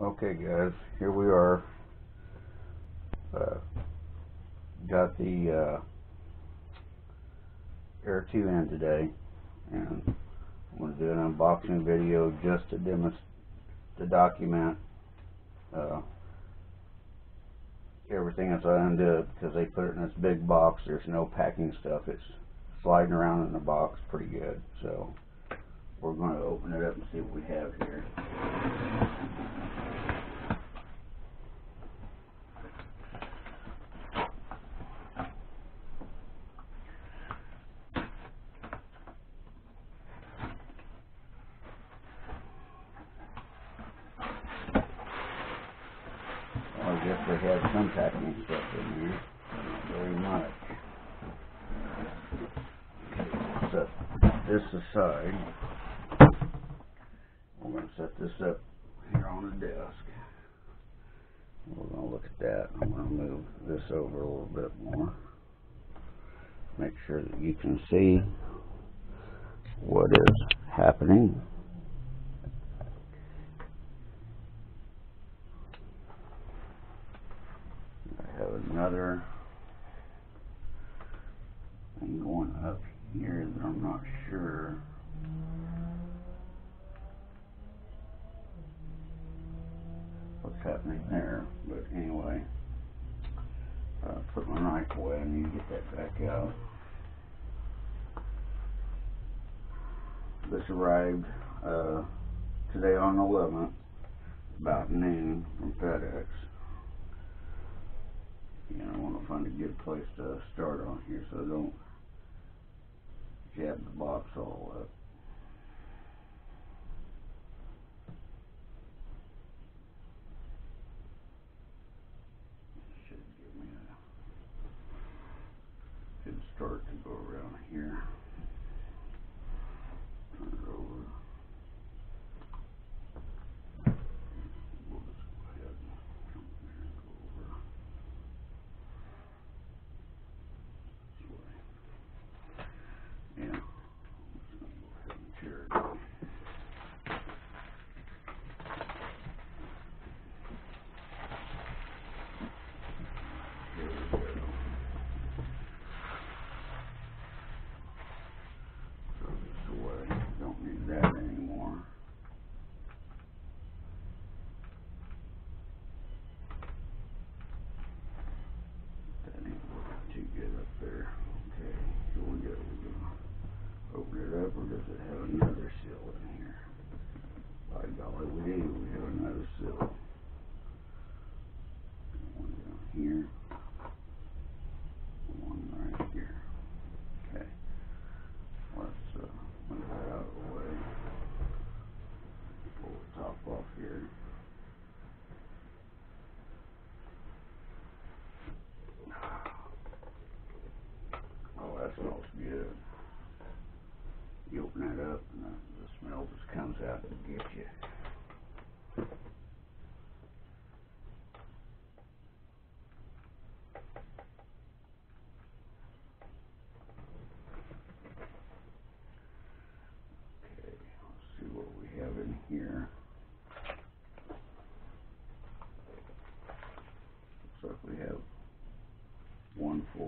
Okay guys, here we are. Uh, got the uh, Air 2 in today and I'm going to do an unboxing video just to demonstrate, to document uh, everything that's it because they put it in this big box. There's no packing stuff. It's sliding around in the box pretty good. So we're going to open it up and see what we have here. I guess they had some packing stuff in here, not very much. Set this aside. We're set this up here on the desk. We're gonna look at that. I'm gonna move this over a little bit more. Make sure that you can see what is happening. I have another thing going up here that I'm not sure. What's happening there, but anyway, uh, put my knife away. I need to get that back out. This arrived uh, today on the 11th, about noon from FedEx. Know, I want to find a good place to start on here so I don't jab the box all up.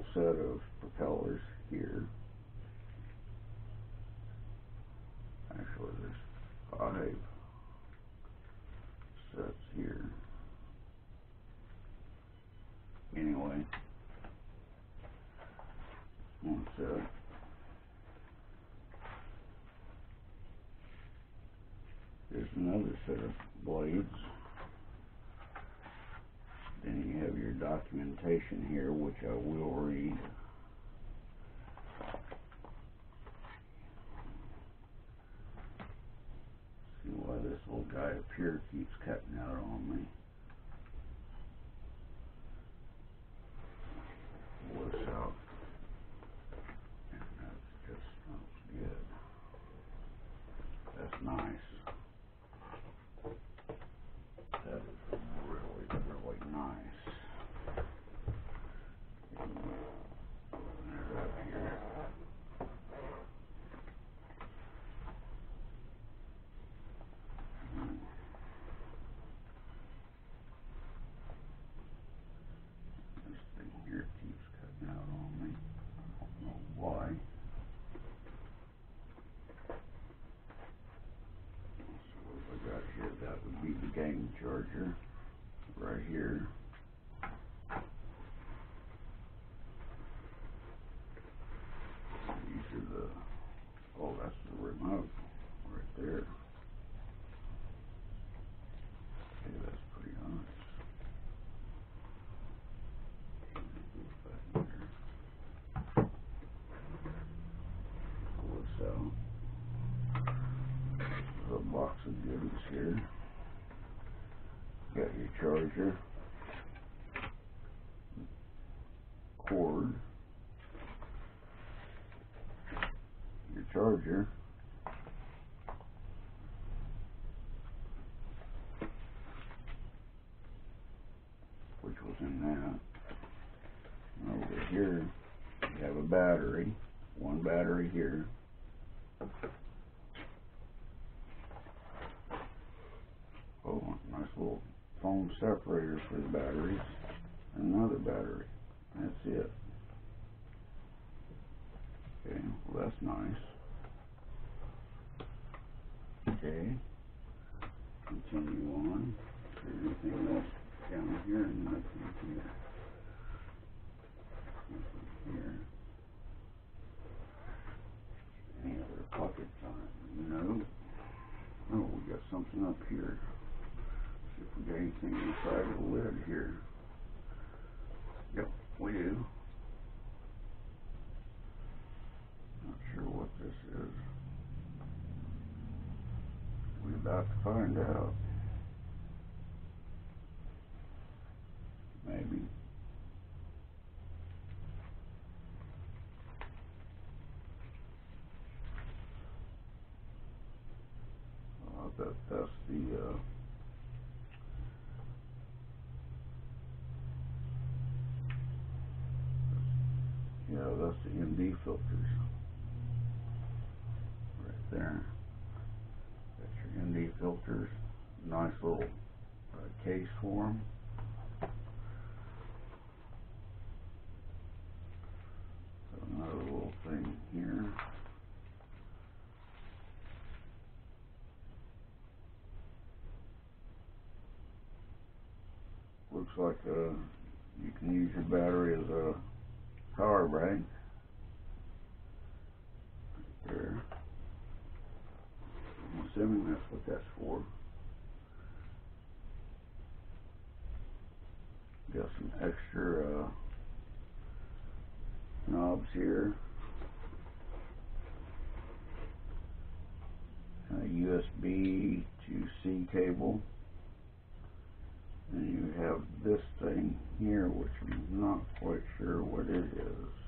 Full set of propellers here. Actually, there's five sets here. Anyway, one set. There's another set of blades. Then you have your documentation here, which I will read. See why this little guy up here keeps cutting out on me. This out. And that's just, that's good. That's nice. That is really, really nice. Open it up here. charger right here. These are the, oh, that's the remote right there. Okay, that's pretty nice. Move back here. Pull this out. There's a box of goodies here. Got your charger, cord, your charger, which was in that. And over here, you have a battery, one battery here. Oh, nice little foam separator for the batteries. Another battery. That's it. Okay, well that's nice. Okay. Continue on. Is there anything else down here? Nothing here. Nothing here. Any other pockets on it? No. Oh, we got something up here. See if we got anything inside of the lid here. Yep, we do. Not sure what this is. We're about to find out. Maybe. That, that's the, uh, yeah, that's filters. Right there. That's your ND filters. Nice little uh, case for 'em. Got Another little thing here. Looks like uh, you can use your battery as a power bank there. I'm assuming that's what that's for. Got some extra uh, knobs here. A USB to C cable. And you have this thing here, which I'm not quite sure what it is.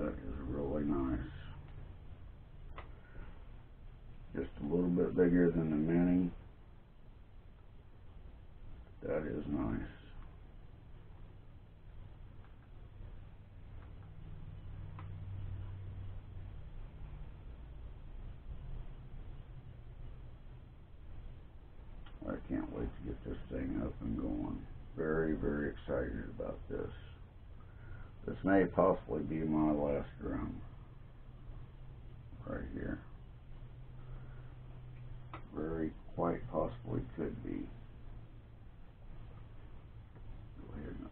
That is really nice. Just a little bit bigger than the mini. That is nice. I can't wait to get this thing up and going. Very, very excited about this. This may possibly be my last drum. Right here. Very quite possibly could be. Go ahead and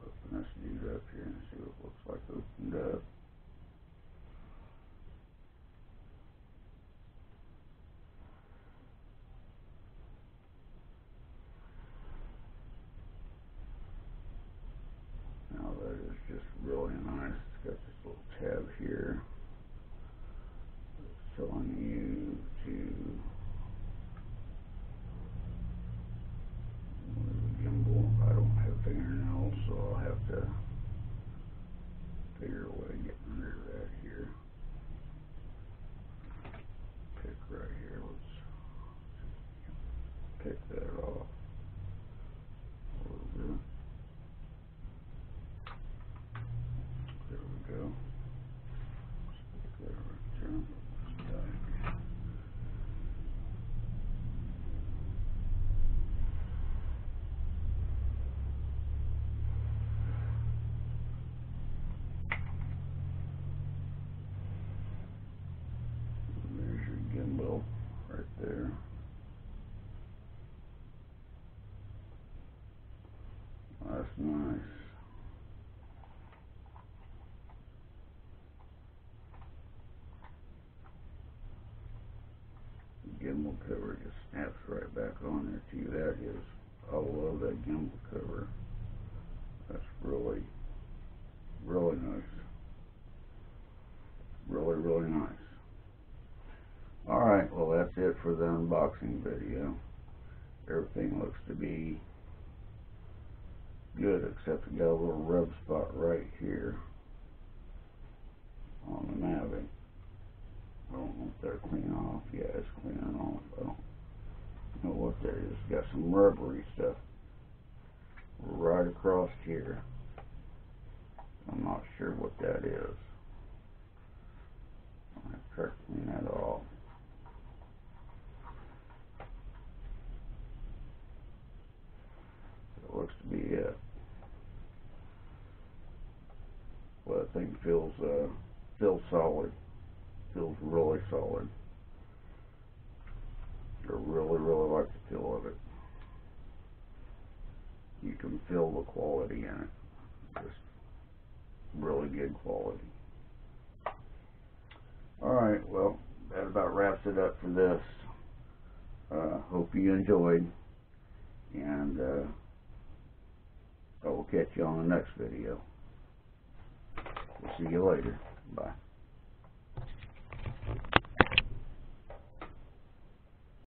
open this dude up here and see what it looks like opened up. Now that is just really nice. It's got this little tab here. It's telling you to move the gimbal. I don't have fingernails, so I'll have to figure a way to get under that here. Pick right here. Let's pick that off. A little bit. There we go. Stick that right there. Let's tie it. There's your gimbal right there. That's nice. gimbal cover just snaps right back on there too. That is, I love that gimbal cover. That's really, really nice. Really, really nice. Alright, well that's it for the unboxing video. Everything looks to be good except we got a little rub spot right here on the Mavic. I don't know if they're clean off. Yeah, it's cleaning off. I don't know what that is. Got some rubbery stuff right across here. I'm not sure what that is. Have to try to clean. That looks to be it. Well, that thing feels uh feels solid feels really solid. I really, really like the feel of it. You can feel the quality in it. Just really good quality. Alright, well, that about wraps it up for this. Uh, hope you enjoyed. And uh, I will catch you on the next video. We'll see you later. Bye.